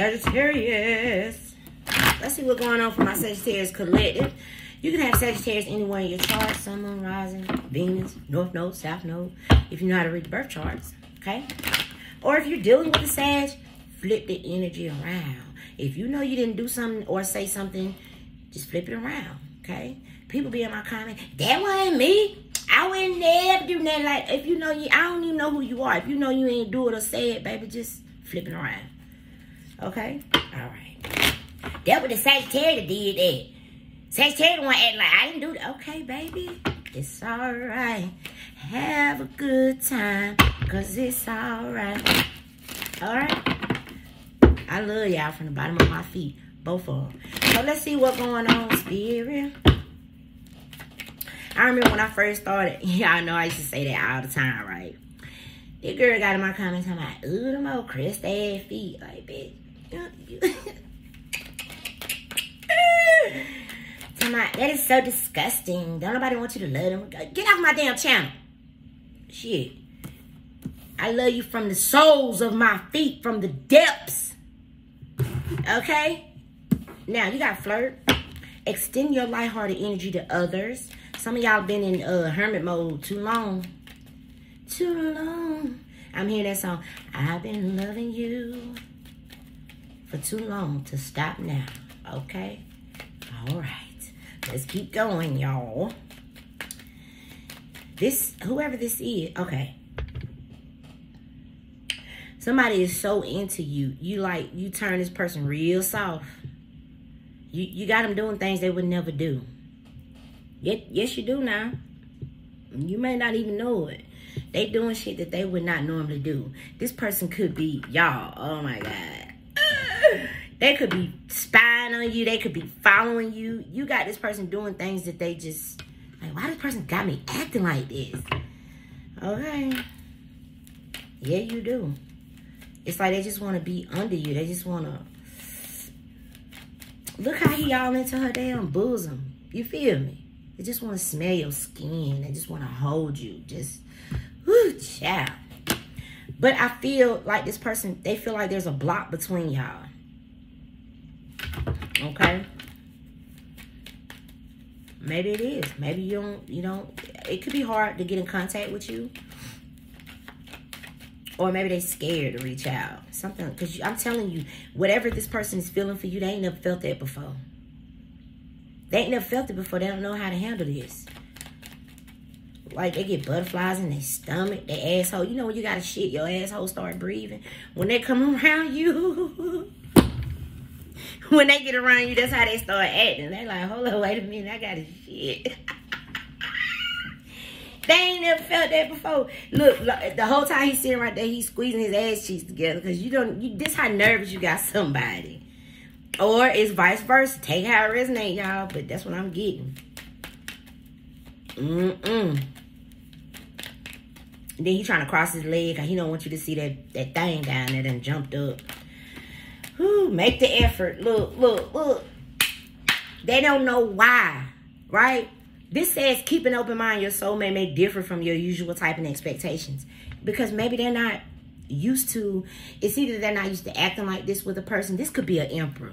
Sagittarius. Let's see what's going on for my Sagittarius collective. You can have Sagittarius anywhere in your chart, Sun, Moon, Rising, Venus, North Node, South Node, if you know how to read the birth charts, okay? Or if you're dealing with a Sag, flip the energy around. If you know you didn't do something or say something, just flip it around, okay? People be in my comment, that wasn't me. I would never do nothing like if you know you I don't even know who you are. If you know you ain't do it or say it, baby, just flip it around. Okay? Alright. That what the Sagittarius did that. Sagittarius one act like I didn't do that. Okay, baby. It's alright. Have a good time. Cause it's alright. Alright? I love y'all from the bottom of my feet. Both of them. So let's see what's going on, Spirit. I remember when I first started, I know I used to say that all the time, right? This girl got in my comments talking about, ooh, them old crest ass feet. Like, bitch. That is so disgusting. Don't nobody want you to love them. Get off my damn channel. Shit. I love you from the soles of my feet, from the depths. Okay? Now, you got flirt. Extend your lighthearted energy to others. Some of y'all been in uh, hermit mode too long. Too long. I'm hearing that song. I've been loving you for too long to stop now. Okay? All right. Let's keep going, y'all. This, whoever this is, okay. Somebody is so into you. You like, you turn this person real soft. You, you got them doing things they would never do. Yes, yes, you do now. You may not even know it. They doing shit that they would not normally do. This person could be y'all. Oh my god. They could be spying on you. They could be following you. You got this person doing things that they just like. Why this person got me acting like this? Okay. Yeah, you do. It's like they just want to be under you. They just want to. Look how he all into her damn bosom. You feel me? They just want to smell your skin. They just want to hold you. Just, whoo, child. But I feel like this person, they feel like there's a block between y'all. Okay? Maybe it is. Maybe you don't, you don't, it could be hard to get in contact with you. Or maybe they scared to reach out. Something, because I'm telling you, whatever this person is feeling for you, they ain't never felt that before. They ain't never felt it before. They don't know how to handle this. Like they get butterflies in their stomach, their asshole. You know when you got to shit, your asshole start breathing. When they come around you, when they get around you, that's how they start acting. They like, hold on, wait a minute, I got a shit. they ain't never felt that before. Look, look, the whole time he's sitting right there, he's squeezing his ass cheeks together because you don't. You, this how nervous you got somebody. Or it's vice versa. Take how it resonate, y'all. But that's what I'm getting. Mm-mm. Then he trying to cross his leg because he don't want you to see that, that thing down there and jumped up. Whew, make the effort. Look, look, look. They don't know why, right? This says keep an open mind. Your soulmate may differ from your usual type and expectations. Because maybe they're not used to, it's either they're not used to acting like this with a person. This could be an emperor.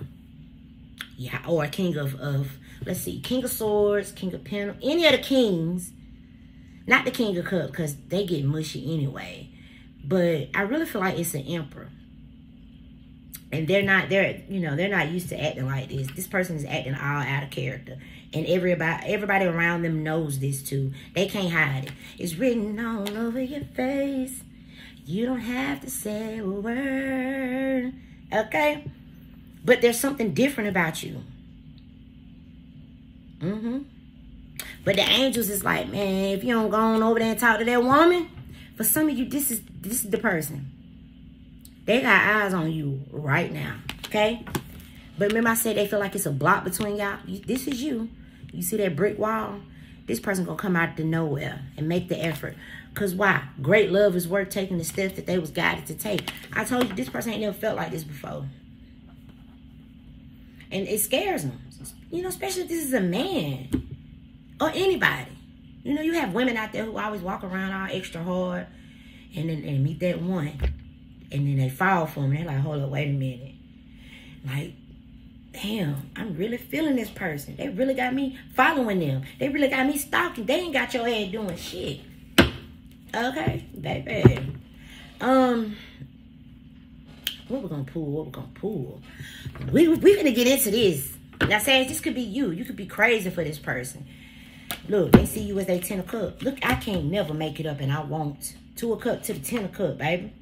Yeah, or a king of, of let's see, king of swords, king of pentacles, any of the kings. Not the king of cups, because they get mushy anyway. But I really feel like it's an emperor. And they're not, they're, you know, they're not used to acting like this. This person is acting all out of character. And everybody, everybody around them knows this too. They can't hide it. It's written all over your face. You don't have to say a word. Okay? But there's something different about you. Mm-hmm. But the angels is like, man, if you don't go on over there and talk to that woman, for some of you, this is this is the person. They got eyes on you right now. Okay? But remember I said they feel like it's a block between y'all? This is you. You see that brick wall? This person gonna come out to nowhere and make the effort. Because why? Great love is worth taking the steps that they was guided to take. I told you this person ain't never felt like this before. And it scares them. You know, especially if this is a man. Or anybody. You know, you have women out there who always walk around all extra hard. And then and meet that one. And then they fall for them. They're like, hold up, wait a minute. like, damn, I'm really feeling this person. They really got me following them. They really got me stalking. They ain't got your head doing shit. Okay, baby. Um, what we're gonna pull? What we're gonna pull? We we gonna get into this. Now, say this could be you. You could be crazy for this person. Look, they see you as a ten of cup. Look, I can't never make it up, and I won't. Two of cup to the ten of cup, baby.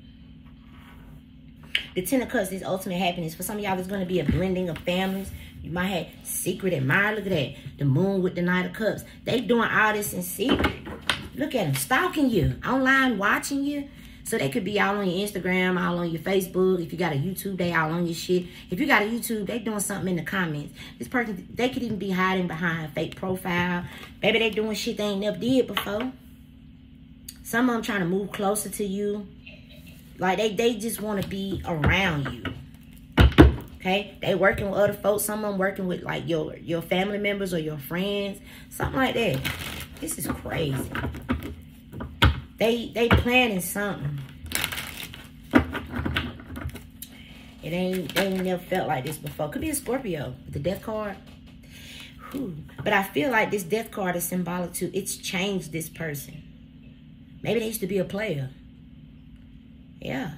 The Ten of Cups is ultimate happiness. For some of y'all, it's going to be a blending of families. You might have secret admirer. Look at that. The moon with the Knight of Cups. They doing all this in secret. Look at them. Stalking you. Online watching you. So they could be all on your Instagram, all on your Facebook. If you got a YouTube, they all on your shit. If you got a YouTube, they doing something in the comments. This person, they could even be hiding behind a fake profile. Maybe they doing shit they ain't never did before. Some of them trying to move closer to you. Like they they just want to be around you. Okay, they working with other folks. Some of them working with like your your family members or your friends, something like that. This is crazy. They they planning something. It ain't they ain't never felt like this before. Could be a Scorpio with the death card. Whew. But I feel like this death card is symbolic to it's changed this person. Maybe they used to be a player. Yeah.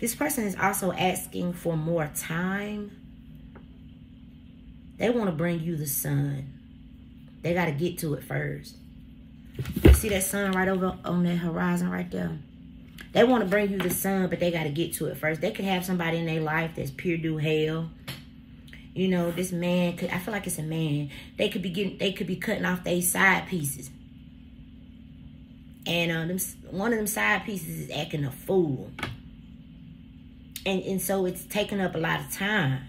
This person is also asking for more time. They want to bring you the sun. They got to get to it first. You see that sun right over on that horizon right there? They want to bring you the sun, but they got to get to it first. They could have somebody in their life that's pure do hell. You know, this man could, I feel like it's a man. They could be getting, they could be cutting off their side pieces. And uh, them, one of them side pieces is acting a fool. And, and so it's taking up a lot of time.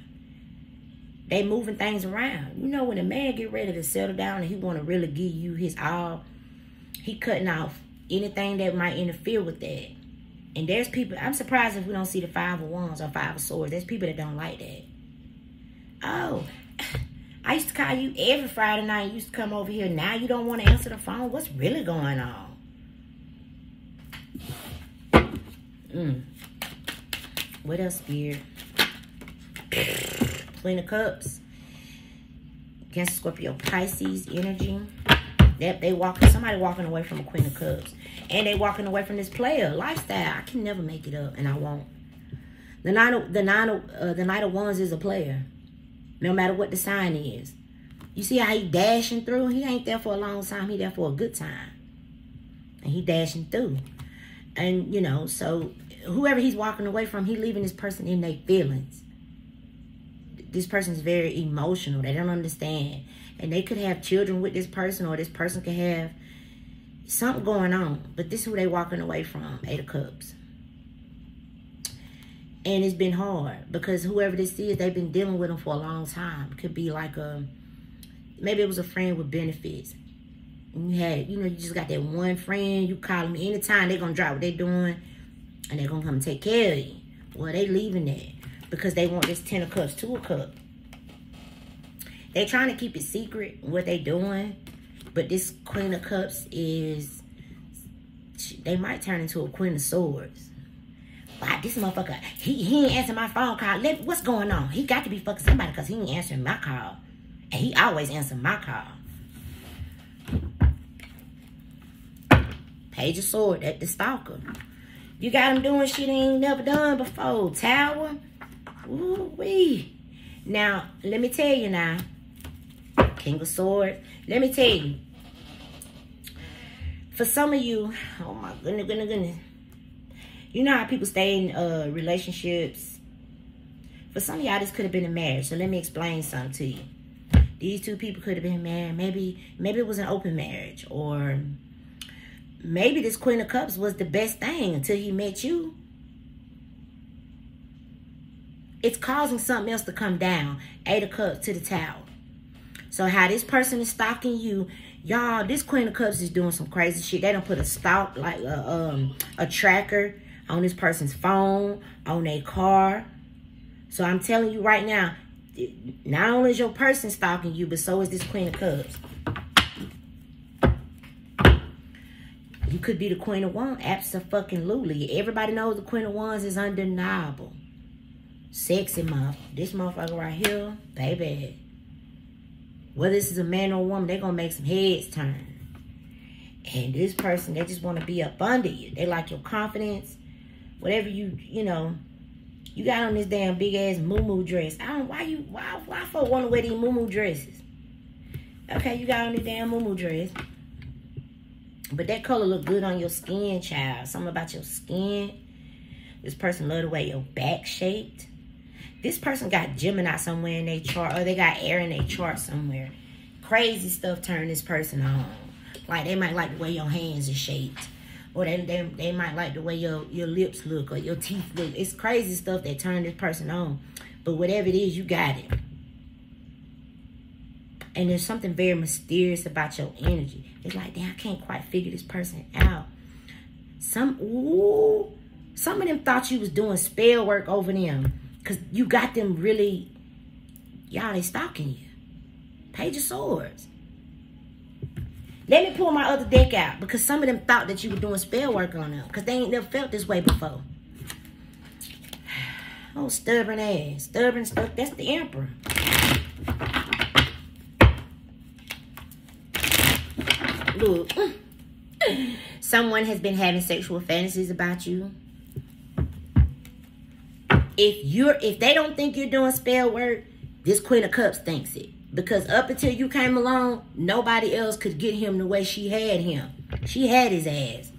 They moving things around. You know, when a man get ready to settle down and he want to really give you his all, he cutting off anything that might interfere with that. And there's people, I'm surprised if we don't see the five of wands or five of swords. There's people that don't like that. Oh, I used to call you every Friday night. You used to come over here. Now you don't want to answer the phone. What's really going on? Mm. What else, Spirit? Queen of Cups. Against Scorpio Pisces energy. Yep, they walking, somebody walking away from a Queen of Cups. And they walking away from this player lifestyle. I can never make it up, and I won't. The nine of, the nine of, uh, the Knight of Wands is a player. No matter what the sign is. You see how he dashing through? He ain't there for a long time. He there for a good time. And he dashing through. And, you know, so whoever he's walking away from, he leaving this person in their feelings. This person's very emotional. They don't understand. And they could have children with this person or this person could have something going on. But this is who they walking away from, Eight of Cups. And it's been hard because whoever this is, they've been dealing with them for a long time. Could be like a, maybe it was a friend with benefits. You had, you know, you just got that one friend, you call them anytime, they're going to drop what they're doing and they're going to come take care of you. Well, they leaving that because they want this 10 of cups, to a cup. They're trying to keep it secret what they doing, but this queen of cups is, they might turn into a queen of swords. Wow, this motherfucker, he, he ain't answering my phone call. Let, what's going on? He got to be fucking somebody because he ain't answering my call. And he always answer my call. Page of Sword at the stalker. You got him doing shit he ain't never done before. Tower. Ooh wee. Now, let me tell you now. King of Swords. Let me tell you. For some of you, oh my goodness, goodness, goodness. You know how people stay in uh, relationships. For some of y'all, this could have been a marriage. So let me explain something to you. These two people could have been married. Maybe, maybe it was an open marriage or maybe this Queen of Cups was the best thing until he met you. It's causing something else to come down. Eight of Cups to the Tower. So how this person is stalking you, y'all, this Queen of Cups is doing some crazy shit. They don't put a stalk, like a, um, a tracker on this person's phone, on their car. So I'm telling you right now, not only is your person stalking you, but so is this Queen of Cups. Could be the Queen of Wands. Absolutely. Everybody knows the Queen of Wands is undeniable. Sexy month. This motherfucker right here, baby. Whether this is a man or a woman, they gonna make some heads turn. And this person, they just want to be up under you. They like your confidence. Whatever you, you know, you got on this damn big ass moo dress. I don't why you why why folk want to wear these moo dresses. Okay, you got on this damn moo dress. But that color look good on your skin, child. Something about your skin. This person love the way your back shaped. This person got Gemini somewhere in their chart, or they got air in their chart somewhere. Crazy stuff turn this person on. Like they might like the way your hands are shaped. Or they, they, they might like the way your, your lips look or your teeth look. It's crazy stuff that turn this person on. But whatever it is, you got it. And there's something very mysterious about your energy. It's like, damn, I can't quite figure this person out. Some, ooh, some of them thought you was doing spell work over them. Because you got them really, y'all, they stalking you. Page of Swords. Let me pull my other deck out because some of them thought that you were doing spell work on them because they ain't never felt this way before. Oh, stubborn ass. Stubborn stuff. That's the Emperor. Someone has been having sexual fantasies about you. If you're if they don't think you're doing spell work, this Queen of Cups thinks it. Because up until you came along, nobody else could get him the way she had him. She had his ass.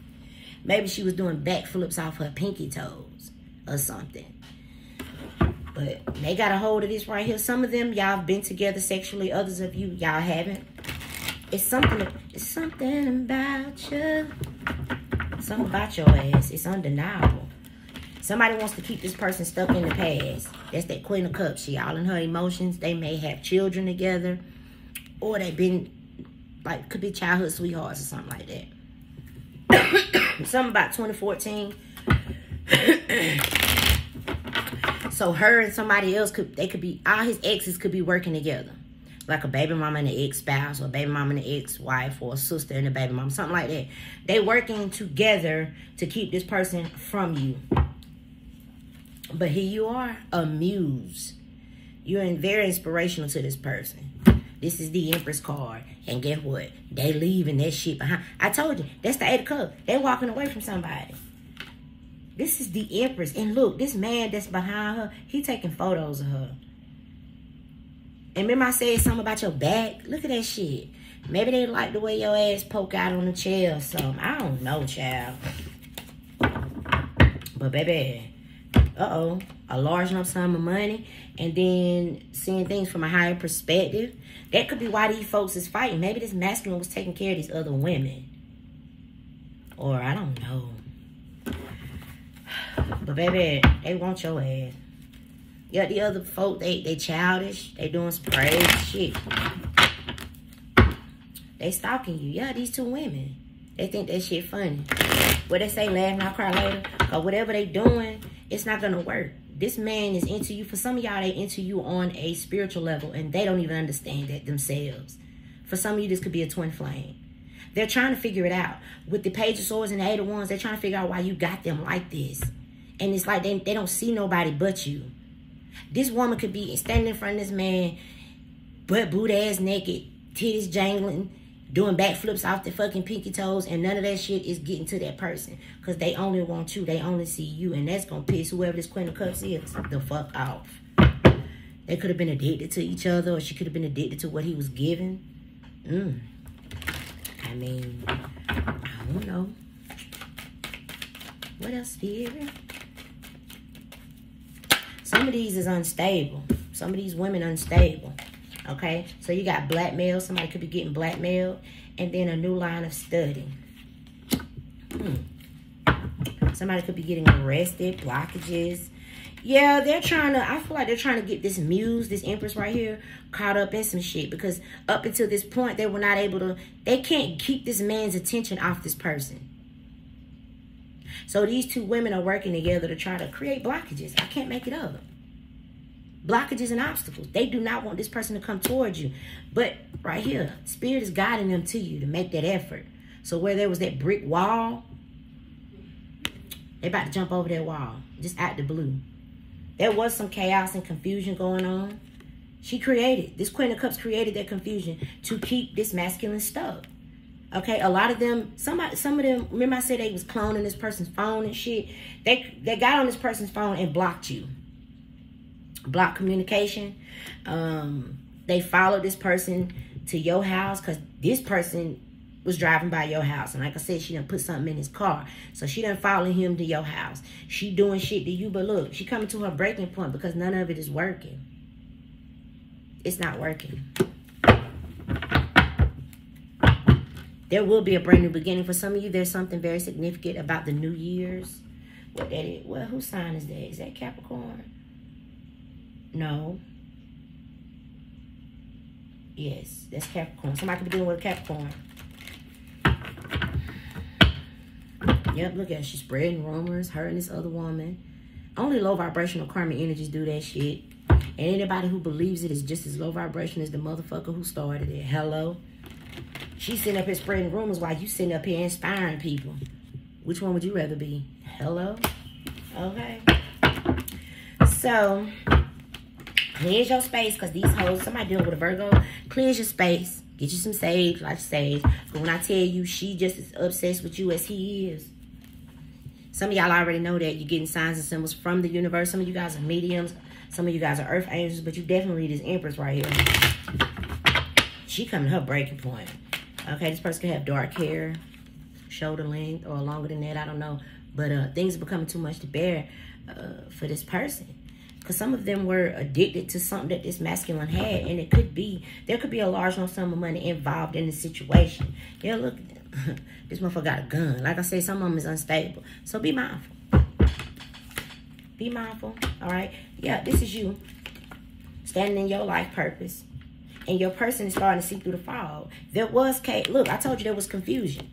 Maybe she was doing backflips off her pinky toes or something. But they got a hold of this right here. Some of them, y'all have been together sexually. Others of you, y'all haven't. It's something, it's something about you. Something about your ass. It's undeniable. Somebody wants to keep this person stuck in the past. That's that Queen of Cups. She all in her emotions. They may have children together. Or they've been, like, could be childhood sweethearts or something like that. something about 2014. so her and somebody else could, they could be, all his exes could be working together. Like a baby mama and an ex-spouse, or a baby mama and an ex-wife, or a sister and a baby mama, something like that. They working together to keep this person from you. But here you are, a muse. You're very inspirational to this person. This is the Empress card. And guess what? They leaving that shit behind. I told you, that's the Eight of Cups. They walking away from somebody. This is the Empress. And look, this man that's behind her, he taking photos of her. And remember I said something about your back? Look at that shit. Maybe they like the way your ass poke out on the chair or something. I don't know, child. But baby, uh-oh, a large lump sum of money, and then seeing things from a higher perspective. That could be why these folks is fighting. Maybe this masculine was taking care of these other women. Or I don't know. But baby, they want your ass. Yeah, the other folk, they they childish. They doing some crazy shit. They stalking you. Yeah, these two women. They think that shit funny. What they say, laugh now, cry later. Or whatever they doing, it's not gonna work. This man is into you. For some of y'all, they into you on a spiritual level, and they don't even understand that themselves. For some of you, this could be a twin flame. They're trying to figure it out. With the Page of Swords and the Eight of Wands, they're trying to figure out why you got them like this. And it's like they, they don't see nobody but you. This woman could be standing in front of this man, butt boot ass naked, titties jangling, doing backflips off the fucking pinky toes, and none of that shit is getting to that person. Because they only want you. They only see you. And that's to piss whoever this Queen of Cups is the fuck off. They could have been addicted to each other, or she could have been addicted to what he was giving. Mm. I mean, I don't know. What else, Spirit? Some of these is unstable. Some of these women unstable. Okay? So you got blackmail. Somebody could be getting blackmailed. And then a new line of study. Hmm. Somebody could be getting arrested, blockages. Yeah, they're trying to, I feel like they're trying to get this muse, this empress right here, caught up in some shit. Because up until this point, they were not able to, they can't keep this man's attention off this person. So these two women are working together to try to create blockages. I can't make it up blockages and obstacles. They do not want this person to come towards you. But right here, Spirit is guiding them to you to make that effort. So where there was that brick wall, they about to jump over that wall. Just out the blue. There was some chaos and confusion going on. She created, this Queen of Cups created that confusion to keep this masculine stuck. Okay, a lot of them, somebody, some of them, remember I said they was cloning this person's phone and shit. They they got on this person's phone and blocked you. Block communication. Um, they followed this person to your house because this person was driving by your house. And like I said, she done put something in his car. So she done follow him to your house. She doing shit to you, but look, she coming to her breaking point because none of it is working. It's not working. There will be a brand new beginning. For some of you, there's something very significant about the New Year's. What that is? Well, whose sign is that? Is that Capricorn? No. Yes, that's Capricorn. Somebody could be dealing with a Capricorn. Yep, look at She's spreading rumors, hurting this other woman. Only low vibrational karmic energies do that shit. And anybody who believes it is just as low vibration as the motherfucker who started it. Hello? She's sitting up here spreading rumors while you sitting up here inspiring people. Which one would you rather be? Hello? Okay. So, cleanse your space because these hoes, somebody dealing with a Virgo, cleanse your space. Get you some sage, like sage. But when I tell you she just as obsessed with you as he is, some of y'all already know that you're getting signs and symbols from the universe. Some of you guys are mediums. Some of you guys are earth angels. But you definitely this empress right here. She coming to her breaking point. Okay, this person could have dark hair, shoulder length, or longer than that. I don't know. But uh, things are becoming too much to bear uh, for this person. Because some of them were addicted to something that this masculine had. And it could be, there could be a large sum of money involved in the situation. Yeah, look, this motherfucker got a gun. Like I said, some of them is unstable. So be mindful. Be mindful, all right? Yeah, this is you standing in your life purpose. And your person is starting to see through the fog. There was, Kate, look, I told you there was confusion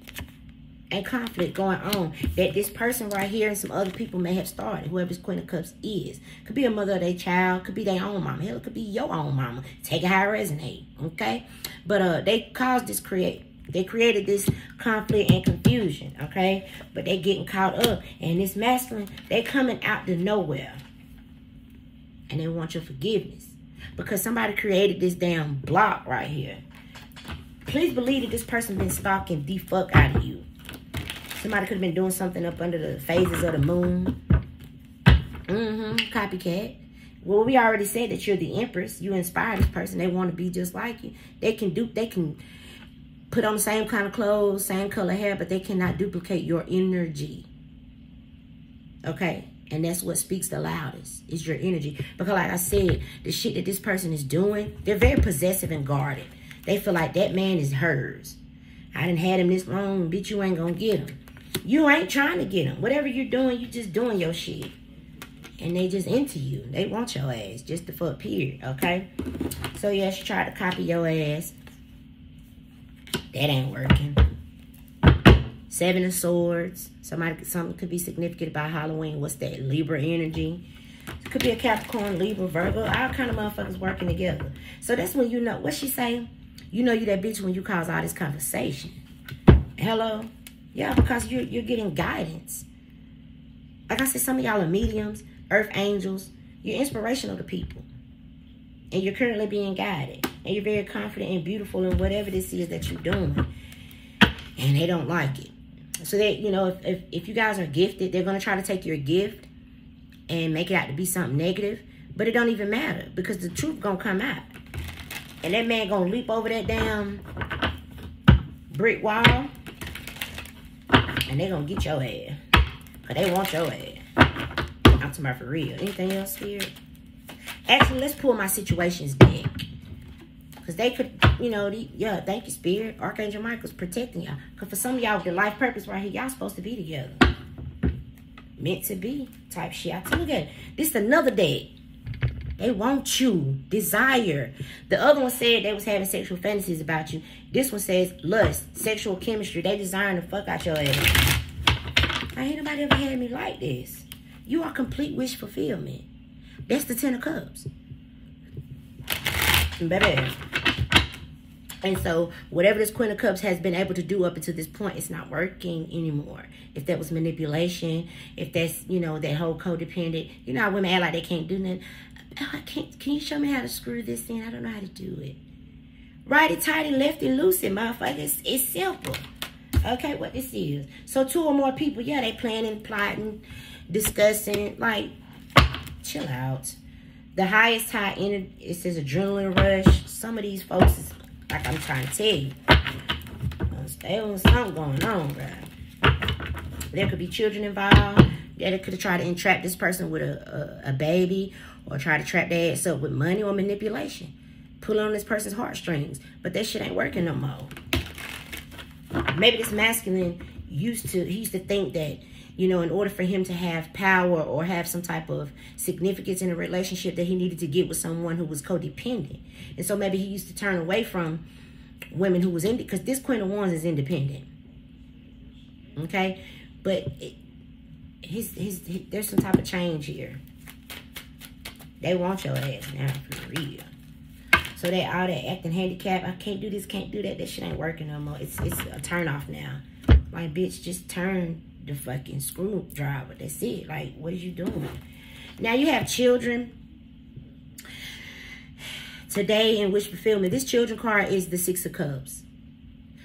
and conflict going on that this person right here and some other people may have started, whoever this Queen of Cups is. Could be a mother of their child, could be their own mama. Hell, it could be your own mama. Take it how it resonate, okay? But uh, they caused this create they created this conflict and confusion, okay? But they getting caught up. And this masculine, they coming out to nowhere. And they want your forgiveness. Because somebody created this damn block right here. Please believe that this person been stalking the fuck out of you. Somebody could have been doing something up under the phases of the moon. Mm-hmm. Copycat. Well, we already said that you're the empress. You inspire this person. They want to be just like you. They can do, they can put on the same kind of clothes, same color hair, but they cannot duplicate your energy. Okay? And that's what speaks the loudest, is your energy. Because like I said, the shit that this person is doing, they're very possessive and guarded. They feel like that man is hers. I didn't had him this long, bitch, you ain't gonna get him. You ain't trying to get him. Whatever you're doing, you just doing your shit. And they just into you. They want your ass, just to fuck period, okay? So yeah, she tried to copy your ass. That ain't working. Seven of Swords. Somebody, something could be significant about Halloween. What's that? Libra energy. It could be a Capricorn, Libra, Virgo. All kind of motherfuckers working together. So that's when you know. What she saying? You know you that bitch when you cause all this conversation. Hello? Yeah, because you're, you're getting guidance. Like I said, some of y'all are mediums, earth angels. You're inspirational to people. And you're currently being guided. And you're very confident and beautiful in whatever this is that you're doing. And they don't like it. So that, you know, if, if, if you guys are gifted, they're going to try to take your gift and make it out to be something negative. But it don't even matter because the truth going to come out. And that man going to leap over that damn brick wall. And they going to get your ass. But they want your ass. I'm talking about for real. Anything else, Spirit? Actually, let's pull my situations deck. Because they could, you know, the, yeah, thank you, Spirit. Archangel Michael's protecting y'all. Because for some of y'all the life purpose right here, y'all supposed to be together. Meant to be type shit. I tell you that. This is another day. They want you. Desire. The other one said they was having sexual fantasies about you. This one says lust, sexual chemistry. They desiring the fuck out your ass. I ain't nobody ever had me like this. You are complete wish fulfillment. That's the Ten of Cups. Baby. And so, whatever this Queen of Cups has been able to do up until this point, it's not working anymore. If that was manipulation, if that's, you know, that whole codependent, you know how women act like they can't do nothing. Oh, I can't, can you show me how to screw this in? I don't know how to do it. Righty, tighty, lefty, and left loose, it, motherfucker. It's, it's simple. Okay, what this is. So, two or more people, yeah, they planning, plotting, discussing. Like, chill out. The highest high energy, it says adrenaline rush. Some of these folks is like I'm trying to tell you. There was something going on, bro. There could be children involved. They could have tried to entrap this person with a, a, a baby or try to trap their ass up with money or manipulation. Pull on this person's heartstrings. But that shit ain't working no more. Maybe this masculine used to, he used to think that you know, in order for him to have power or have some type of significance in a relationship that he needed to get with someone who was codependent. And so maybe he used to turn away from women who was in because this Queen of Wands is independent. Okay? But it, his, his, his, there's some type of change here. They want your ass now for real. So they all that acting handicapped. I can't do this, can't do that. That shit ain't working no more. It's it's a turn off now. Like bitch, just turn the fucking screwdriver. That's it. Like, what are you doing? Now you have children. Today in wish fulfillment, this children card is the Six of Cups.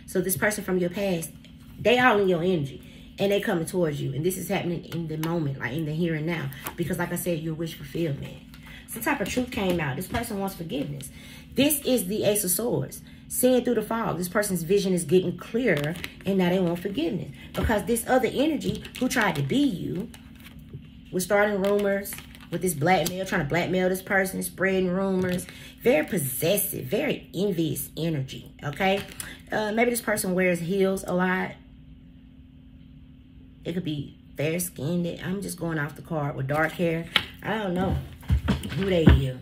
So this person from your past, they all in your energy. And they coming towards you. And this is happening in the moment, like in the here and now. Because like I said, your wish fulfillment. Some type of truth came out. This person wants forgiveness. This is the Ace of Swords seeing through the fog. This person's vision is getting clearer and now they want forgiveness. Because this other energy who tried to be you was starting rumors with this blackmail, trying to blackmail this person, spreading rumors. Very possessive, very envious energy, okay? Uh, maybe this person wears heels a lot. It could be fair-skinned. I'm just going off the card with dark hair. I don't know who they are.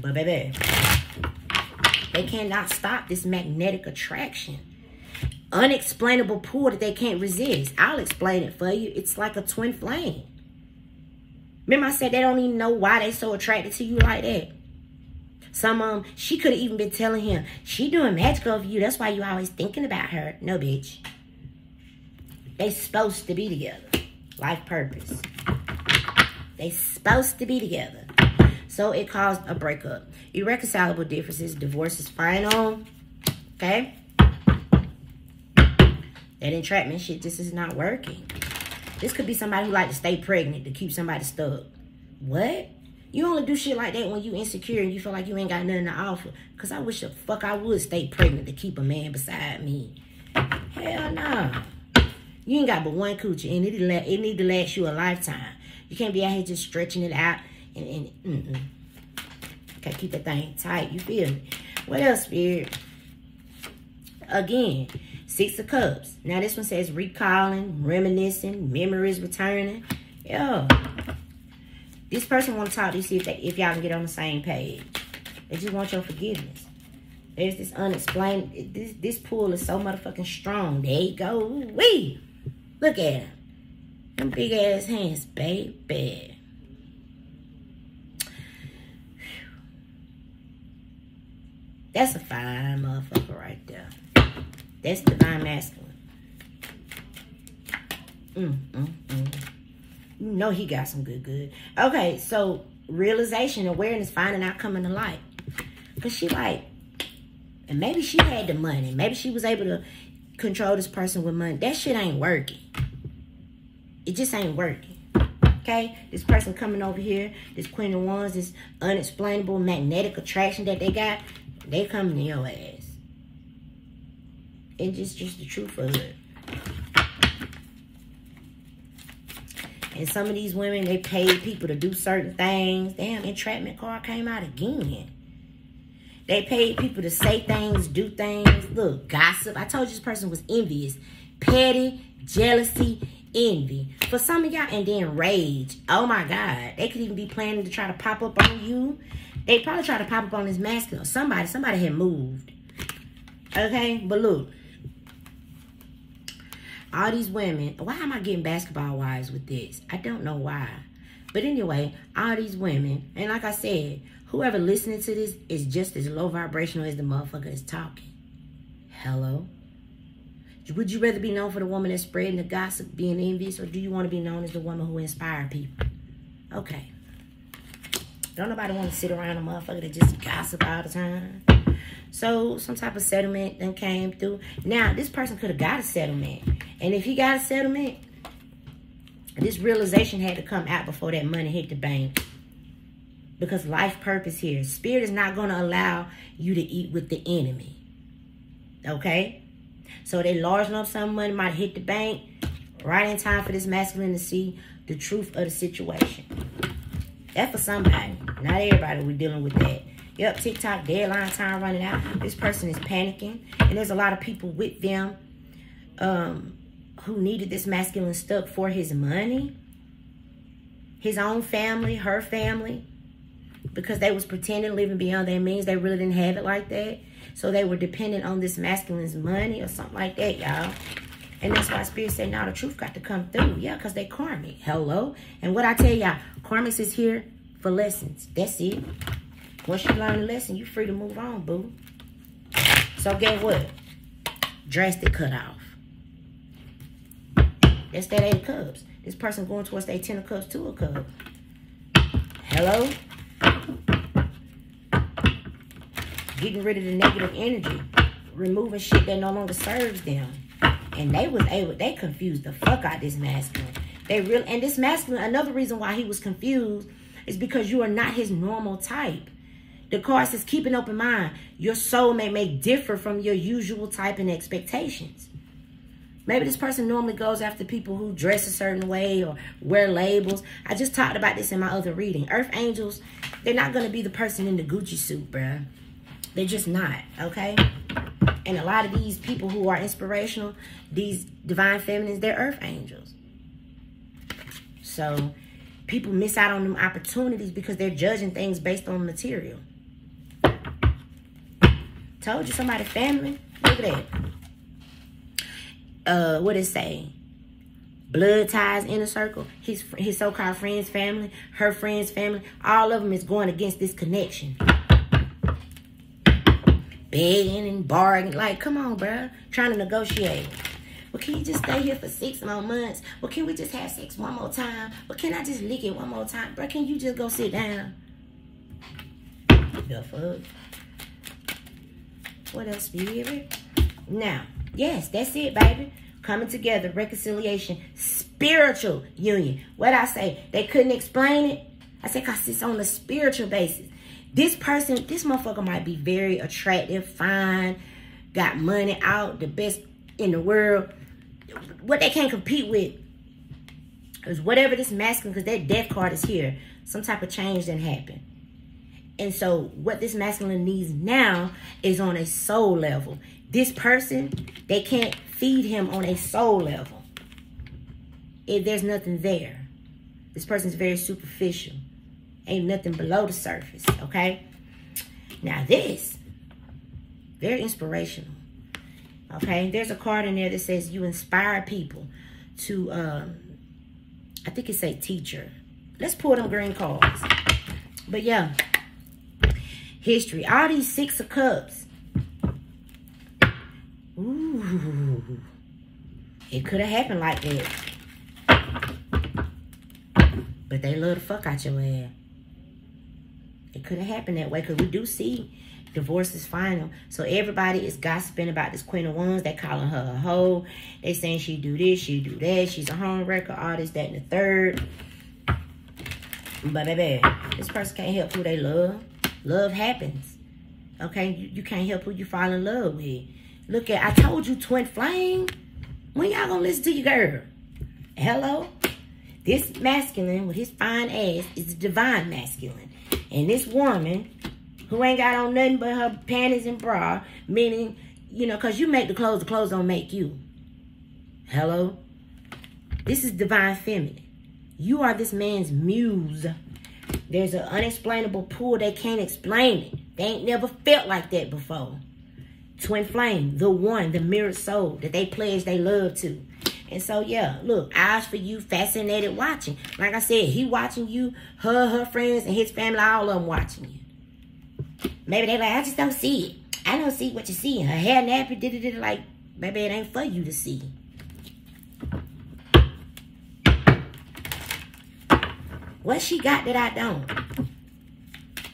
But baby, they cannot stop this magnetic attraction. Unexplainable pull that they can't resist. I'll explain it for you. It's like a twin flame. Remember I said they don't even know why they so attracted to you like that. Some um she could have even been telling him, she doing magical of you. That's why you always thinking about her. No, bitch. They supposed to be together. Life purpose. They supposed to be together. So it caused a breakup. Irreconcilable differences. Divorce is final. Okay? That entrapment shit just is not working. This could be somebody who like to stay pregnant to keep somebody stuck. What? You only do shit like that when you insecure and you feel like you ain't got nothing to offer. Because I wish the fuck I would stay pregnant to keep a man beside me. Hell no. You ain't got but one coochie and it, it need to last you a lifetime. You can't be out here just stretching it out and, and mm -mm. Okay, keep that thing tight. You feel me? What else, Spirit? Again, Six of Cups. Now, this one says recalling, reminiscing, memories returning. Yo, this person want to talk to you, see if, if y'all can get on the same page. They just want your forgiveness. There's this unexplained, this, this pull is so motherfucking strong. There you go. Wee! Look at him. Them big ass hands, baby. That's a fine motherfucker right there. That's divine masculine. Mm, mm, mm. You know he got some good, good. Okay, so realization, awareness, finding out, coming to light. Because she like, and maybe she had the money. Maybe she was able to control this person with money. That shit ain't working. It just ain't working. Okay? This person coming over here, this Queen of Wands, this unexplainable magnetic attraction that they got, they coming to your ass. It's just, just the truth of it. And some of these women, they paid people to do certain things. Damn, entrapment card came out again. They paid people to say things, do things. Look, gossip. I told you this person was envious. Petty, jealousy, envy. For some of y'all, and then rage. Oh my God. They could even be planning to try to pop up on you they probably tried to pop up on this masculine. Somebody, somebody had moved. Okay, but look. All these women, why am I getting basketball wives with this? I don't know why. But anyway, all these women, and like I said, whoever listening to this is just as low vibrational as the motherfucker is talking. Hello? Would you rather be known for the woman that's spreading the gossip, being envious, or do you want to be known as the woman who inspired people? Okay. Don't nobody want to sit around a motherfucker that just gossip all the time. So some type of settlement then came through. Now, this person could have got a settlement. And if he got a settlement, this realization had to come out before that money hit the bank. Because life purpose here. Spirit is not going to allow you to eat with the enemy. Okay? So they large enough some money might hit the bank right in time for this masculine to see the truth of the situation. That's for somebody. Not everybody we're dealing with that. Yep, TikTok deadline time running out. This person is panicking. And there's a lot of people with them um, who needed this masculine stuff for his money. His own family, her family. Because they was pretending living beyond their means. They really didn't have it like that. So they were dependent on this masculine's money or something like that, y'all. And that's why Spirit said, now the truth got to come through. Yeah, because they karmic. Hello? And what I tell y'all, karmics is here for lessons. That's it. Once you learn a lesson, you're free to move on, boo. So get what? Drastic cut off. That's that eight of cups. This person going towards that ten of cups to a cup. Hello? Getting rid of the negative energy. Removing shit that no longer serves them. And they was able, they confused the fuck out of this masculine. They real and this masculine, another reason why he was confused is because you are not his normal type. The card says, keep an open mind. Your soul may, may differ from your usual type and expectations. Maybe this person normally goes after people who dress a certain way or wear labels. I just talked about this in my other reading. Earth angels, they're not going to be the person in the Gucci suit, bruh. They're just not, okay? And a lot of these people who are inspirational, these divine feminines, they're earth angels. So people miss out on them opportunities because they're judging things based on material. Told you somebody family. Look at that. Uh, what it say? Blood ties inner circle. His his so-called friends, family, her friends, family. All of them is going against this connection begging and bargaining. Like, come on, bro. Trying to negotiate. Well, can you just stay here for six more months? Well, can we just have sex one more time? Well, can I just lick it one more time? Bro, can you just go sit down? The fuck? What else, spirit? Now, yes, that's it, baby. Coming together, reconciliation, spiritual union. What I say? They couldn't explain it. I said, because it's on a spiritual basis. This person, this motherfucker might be very attractive, fine, got money out, the best in the world. What they can't compete with is whatever this masculine, because that death card is here. Some type of change didn't happen. And so what this masculine needs now is on a soul level. This person, they can't feed him on a soul level. If there's nothing there. This person's very superficial. Ain't nothing below the surface, okay? Now this, very inspirational, okay? There's a card in there that says you inspire people to, um, I think it say teacher. Let's pull them green cards. But yeah, history. All these six of cups. Ooh, it could have happened like that. But they love the fuck out your ass. It could have happened that way because we do see divorce is final. So everybody is gossiping about this Queen of Wands. They calling her a hoe. They saying she do this, she do that. She's a home wrecker, all this, that, and the third. But baby, this person can't help who they love. Love happens. Okay, you, you can't help who you fall in love with. Look at, I told you, twin flame. When y'all gonna listen to your girl? Hello? This masculine with his fine ass is divine masculine. And this woman who ain't got on nothing but her panties and bra, meaning, you know, because you make the clothes, the clothes don't make you. Hello? This is divine feminine. You are this man's muse. There's an unexplainable pull. They can't explain it. They ain't never felt like that before. Twin flame, the one, the mirrored soul that they pledge they love to. And so, yeah, look, eyes for you, fascinated watching. Like I said, he watching you, her, her friends, and his family, all of them watching you. Maybe they like, I just don't see it. I don't see what you see. Her hair nappy, did it did it, like, baby, it ain't for you to see. What she got that I don't?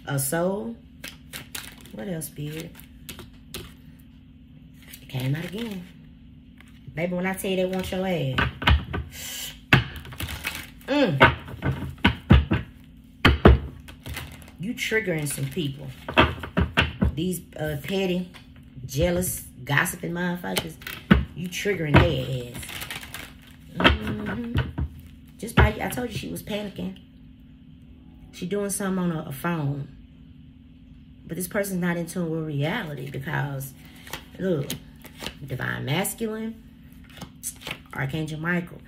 A soul? What else, Spirit? Came out again. Baby, when I tell you they want your ass. Mm. You triggering some people. These uh, petty, jealous, gossiping motherfuckers. You triggering their ass. Mm -hmm. Just by, I told you she was panicking. She doing something on a, a phone. But this person's not in tune with reality because, look, divine masculine, Archangel Michael.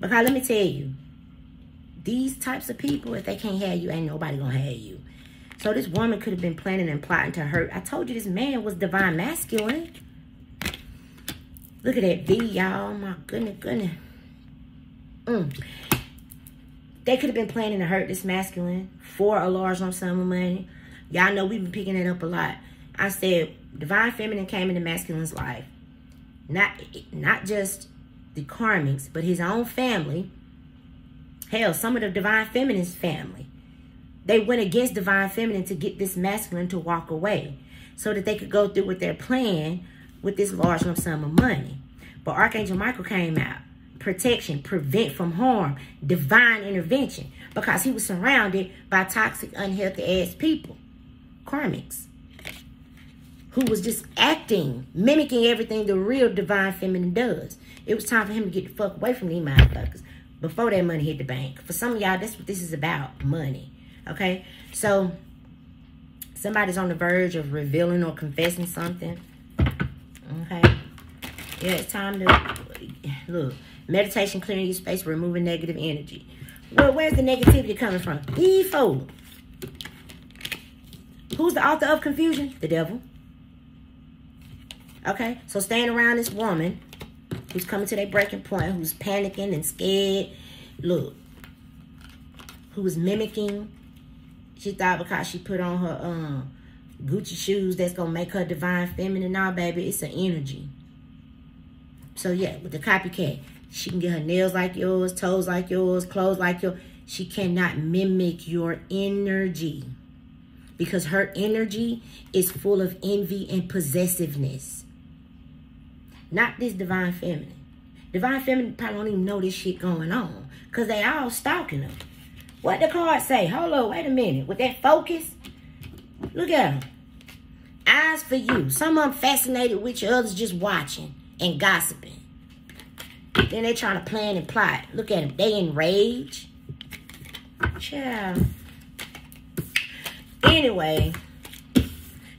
Because let me tell you, these types of people, if they can't have you, ain't nobody gonna have you. So this woman could have been planning and plotting to hurt. I told you this man was divine masculine. Look at that V, y'all. My goodness, goodness. Mm. They could have been planning to hurt this masculine for a large lump sum of money. Y'all know we've been picking it up a lot. I said divine feminine came into masculine's life. Not, not just the karmics, but his own family. Hell, some of the divine feminine's family. They went against divine feminine to get this masculine to walk away so that they could go through with their plan with this large lump sum of money. But Archangel Michael came out protection, prevent from harm, divine intervention, because he was surrounded by toxic, unhealthy ass people, karmics, who was just acting, mimicking everything the real divine feminine does. It was time for him to get the fuck away from these motherfuckers before that money hit the bank. For some of y'all, that's what this is about, money. Okay? So, somebody's on the verge of revealing or confessing something. Okay? Yeah, it's time to, look, Meditation, clearing your space, removing negative energy. Well, where's the negativity coming from? Evil. Who's the author of confusion? The devil. Okay, so staying around this woman who's coming to that breaking point, who's panicking and scared. Look, who's mimicking. She thought because she put on her um, Gucci shoes, that's going to make her divine feminine. Now, baby, it's an energy. So, yeah, with the copycat. She can get her nails like yours, toes like yours, clothes like yours. She cannot mimic your energy because her energy is full of envy and possessiveness. Not this divine feminine. Divine feminine probably don't even know this shit going on because they all stalking them. What the card say? Hold on, wait a minute. With that focus, look at them. Eyes for you. Some of them fascinated with you, others just watching and gossiping. Then they trying to plan and plot. Look at them. They enraged. Child. Anyway.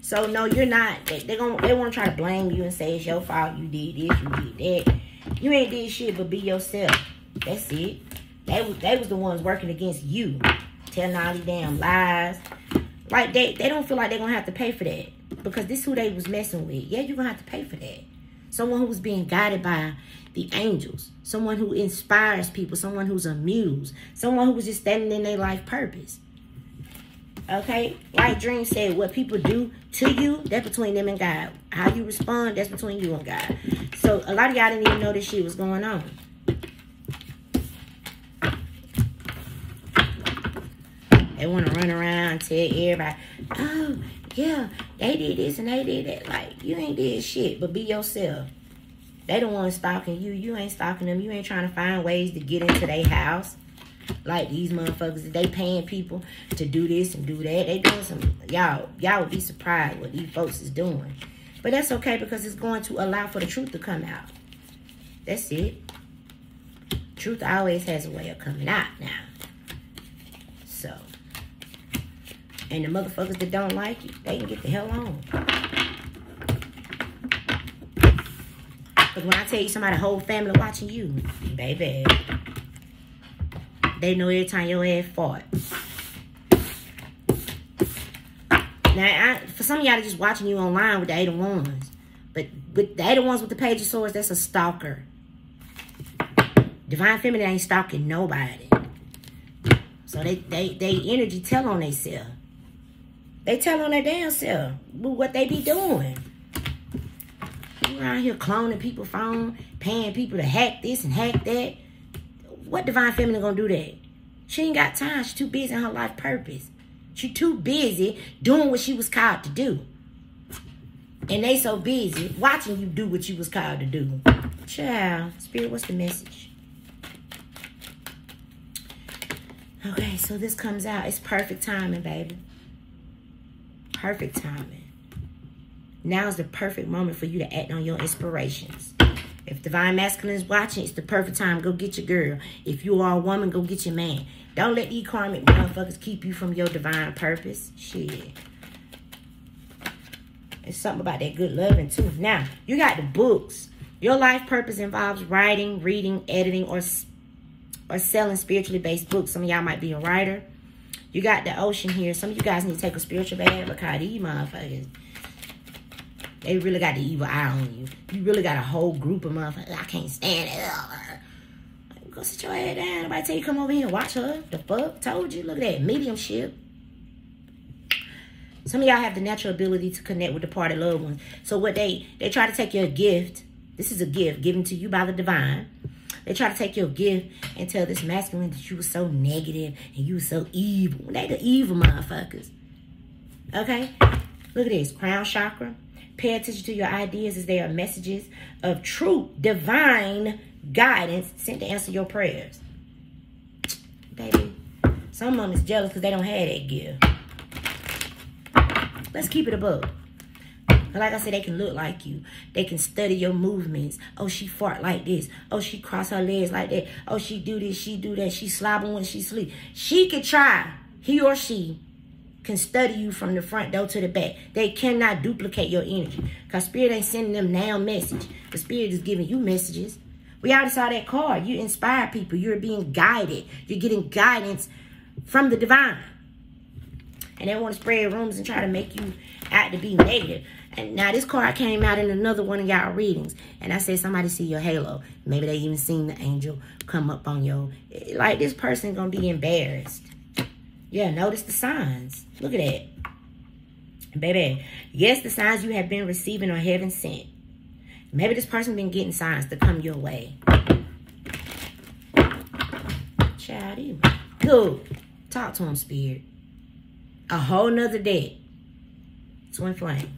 So no, you're not. They, they gonna they wanna try to blame you and say it's your fault. You did this, you did that. You ain't did shit but be yourself. That's it. They was they was the ones working against you. Telling all these damn lies. Like they they don't feel like they're gonna have to pay for that. Because this who they was messing with. Yeah, you're gonna have to pay for that. Someone who was being guided by the angels, someone who inspires people, someone who's a muse, someone who was just standing in their life purpose. Okay? Like Dream said, what people do to you, that's between them and God. How you respond, that's between you and God. So a lot of y'all didn't even know this shit was going on. They want to run around and tell everybody, oh, yeah, they did this and they did that. Like, you ain't did shit, but be yourself. They don't want to stalking you. You ain't stalking them. You ain't trying to find ways to get into their house. Like these motherfuckers, they paying people to do this and do that. They doing some, y'all, y'all would be surprised what these folks is doing. But that's okay because it's going to allow for the truth to come out. That's it. Truth always has a way of coming out now. So, and the motherfuckers that don't like you, they can get the hell on. Because when I tell you somebody, whole family watching you, baby, they know every time your ass fought. Now, I, for some of y'all just watching you online with the eight of wands, but with the eight of wands with the page of swords, that's a stalker. Divine feminine ain't stalking nobody. So they they they energy tell on themselves. They tell on their damn self what they be doing. She around here cloning people's phone, paying people to hack this and hack that. What divine feminine gonna do that? She ain't got time. She's too busy in her life purpose. She too busy doing what she was called to do. And they so busy watching you do what you was called to do. Child, Spirit, what's the message? Okay, so this comes out. It's perfect timing, baby. Perfect timing. Now is the perfect moment for you to act on your inspirations. If Divine Masculine is watching, it's the perfect time. Go get your girl. If you are a woman, go get your man. Don't let these karmic motherfuckers keep you from your divine purpose. Shit. It's something about that good loving, too. Now, you got the books. Your life purpose involves writing, reading, editing, or, or selling spiritually based books. Some of y'all might be a writer. You got the ocean here. Some of you guys need to take a spiritual bath because these motherfuckers they really got the evil eye on you. You really got a whole group of motherfuckers. I can't stand it. Go sit your head down. Nobody tell you come over here and watch her. The fuck? Told you. Look at that. Mediumship. Some of y'all have the natural ability to connect with the loved ones. So what they, they try to take your gift. This is a gift given to you by the divine. They try to take your gift and tell this masculine that you were so negative and you were so evil. They the evil motherfuckers. Okay? Look at this. Crown chakra. Pay attention to your ideas as they are messages of true divine guidance sent to answer your prayers. Baby, some of them is jealous because they don't have that gift. Let's keep it above. Like I said, they can look like you. They can study your movements. Oh, she fart like this. Oh, she cross her legs like that. Oh, she do this, she do that. She slobbing when she sleep. She could try, he or she, can study you from the front door to the back. They cannot duplicate your energy. Because Spirit ain't sending them now message. The Spirit is giving you messages. We already saw that card. You inspire people. You're being guided. You're getting guidance from the divine. And they want to spread rumors and try to make you out to be negative. And now this card came out in another one of y'all readings. And I said somebody see your halo. Maybe they even seen the angel come up on your... Like this person going to be embarrassed. Yeah, notice the signs. Look at that. Baby, yes, the signs you have been receiving are heaven sent. Maybe this person been getting signs to come your way. Child, good. Talk to him, spirit. A whole nother day. Twin flame.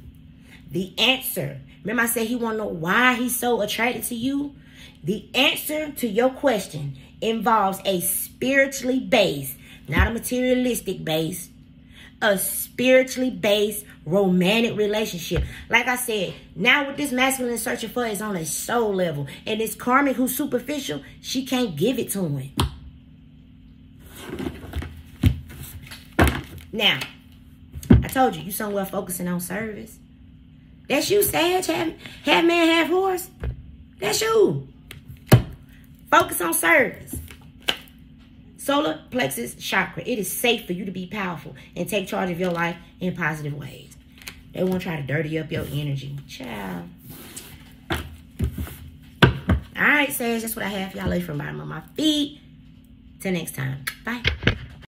The answer. Remember I said he want to know why he's so attracted to you? The answer to your question involves a spiritually based not a materialistic base, a spiritually based romantic relationship. Like I said, now what this masculine is searching for is on a soul level. And this karmic who's superficial, she can't give it to him. Now, I told you, you somewhere focusing on service. That's you, Sag. Half, half man, half horse. That's you. Focus on service. Solar plexus chakra. It is safe for you to be powerful and take charge of your life in positive ways. They won't try to dirty up your energy. Child. All right, Sage. That's what I have. Y'all lay from bottom of my feet. Till next time. Bye.